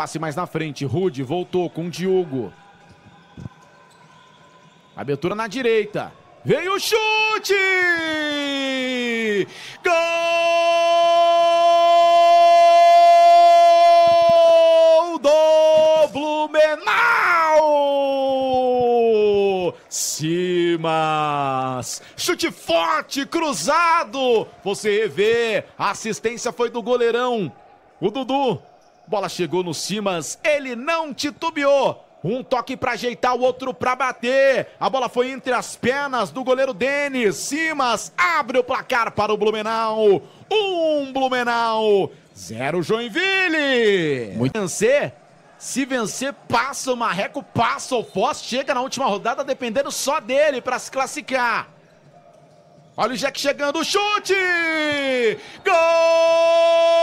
Passe mais na frente. Rude voltou com o Diogo. Abertura na direita. Veio o chute! Gol do Blumenau! Simas! Chute forte, cruzado! Você vê, a assistência foi do goleirão. O Dudu. Bola chegou no Simas, ele não titubeou. Um toque para ajeitar, o outro para bater. A bola foi entre as pernas do goleiro Denis. Simas abre o placar para o Blumenau. Um Blumenau, zero Joinville. Muito vencer. Se vencer, passa o Marreco, passa o Foz, chega na última rodada dependendo só dele para se classificar. Olha o Jack chegando, chute! Gol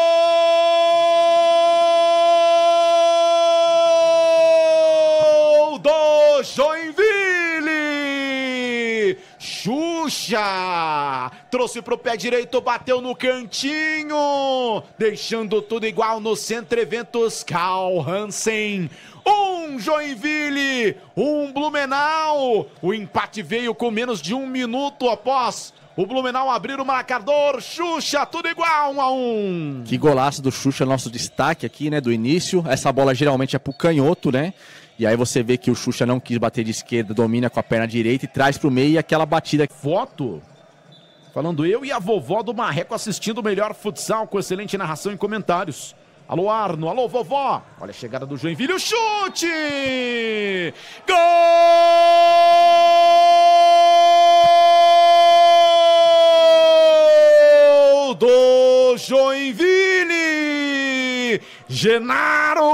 Joinville! Xuxa! Trouxe pro pé direito, bateu no cantinho, deixando tudo igual no Centro Eventos Carl Hansen. Um Joinville, um Blumenau. O empate veio com menos de um minuto após o Blumenau abrir o marcador. Xuxa, tudo igual, um a um. Que golaço do Xuxa, nosso destaque aqui, né, do início. Essa bola geralmente é pro canhoto, né? E aí você vê que o Xuxa não quis bater de esquerda, domina com a perna direita e traz pro meio e aquela batida. Foto. Falando eu e a vovó do Marreco assistindo o melhor futsal com excelente narração e comentários. Alô, Arno. Alô, vovó. Olha a chegada do Joinville. O chute! Gol do Joinville! Genaro!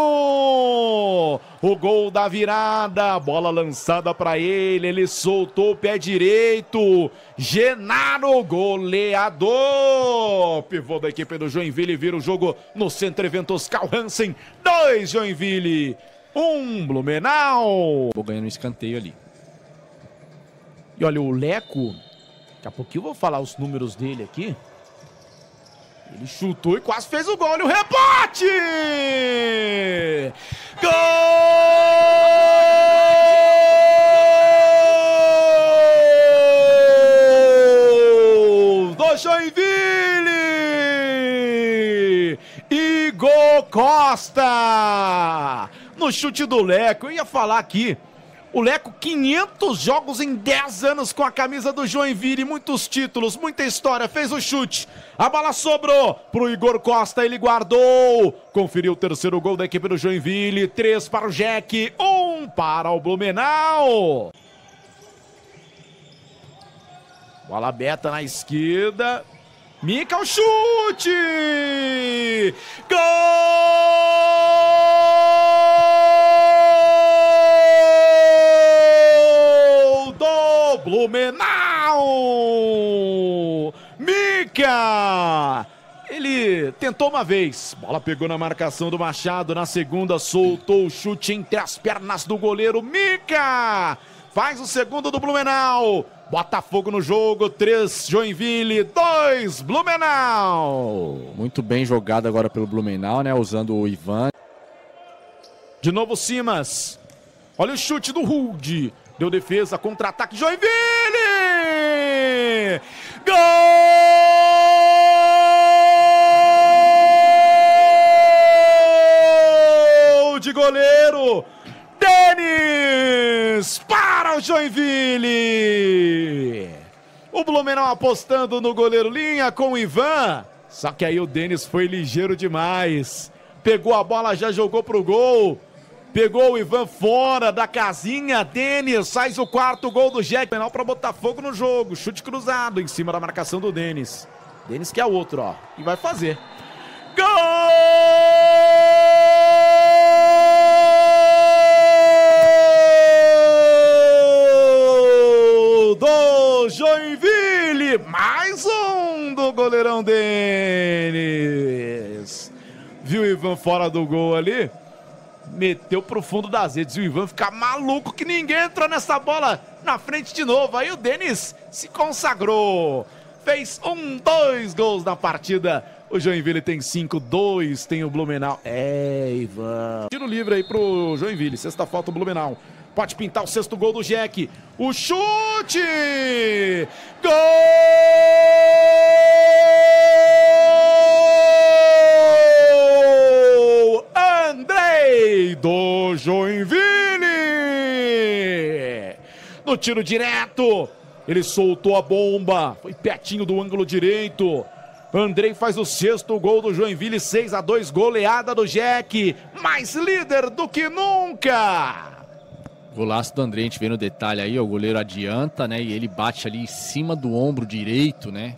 O gol da virada, bola lançada para ele, ele soltou o pé direito. Genaro, goleador. Pivô da equipe do Joinville vira o jogo no Centro Eventos Carl Hansen. Dois Joinville, um Blumenau. Vou ganhando um escanteio ali. E olha, o Leco, daqui a pouquinho eu vou falar os números dele aqui. Ele chutou e quase fez o gol. Olha o rebote! Joinville! Igor Costa! No chute do Leco. Eu ia falar aqui. O Leco, 500 jogos em 10 anos com a camisa do Joinville, muitos títulos, muita história, fez o chute. A bola sobrou pro Igor Costa, ele guardou. Conferiu o terceiro gol da equipe do Joinville, 3 para o Jack, 1 para o Blumenau. Bola aberta na esquerda. Mica o chute! Gol do Blumenau! Mica! Ele tentou uma vez, bola pegou na marcação do Machado, na segunda soltou o chute entre as pernas do goleiro Mica! Faz o segundo do Blumenau. Botafogo no jogo, 3 Joinville, 2 Blumenau. Muito bem jogado agora pelo Blumenau, né? Usando o Ivan. De novo Simas. Olha o chute do Hulk. Deu defesa, contra-ataque, Joinville! Gol de goleiro! Denis para o Joinville! O Blumenau apostando no goleiro linha com o Ivan. Só que aí o Denis foi ligeiro demais. Pegou a bola, já jogou pro gol. Pegou o Ivan fora da casinha. Denis faz o quarto gol do Jack. Penal para Botafogo no jogo. Chute cruzado em cima da marcação do Denis. Denis que é outro, ó. E vai fazer. Gol Joinville. Mais um do goleirão Denis. Viu o Ivan fora do gol ali? Meteu pro fundo das redes. E o Ivan fica maluco que ninguém entrou nessa bola na frente de novo. Aí o Denis se consagrou. Fez um, dois gols na partida. O Joinville tem 5, 2 tem o Blumenau. É, Ivan. Tiro livre aí pro Joinville. Sexta falta o Blumenau. Pode pintar o sexto gol do Jack. O chute! Gol! Andrei do Joinville! No tiro direto, ele soltou a bomba. Foi pertinho do ângulo direito. Andrei faz o sexto gol do Joinville, 6 a 2 goleada do Jack. Mais líder do que nunca. Golaço do André, a gente vê no detalhe aí, ó, o goleiro adianta, né? E ele bate ali em cima do ombro direito, né?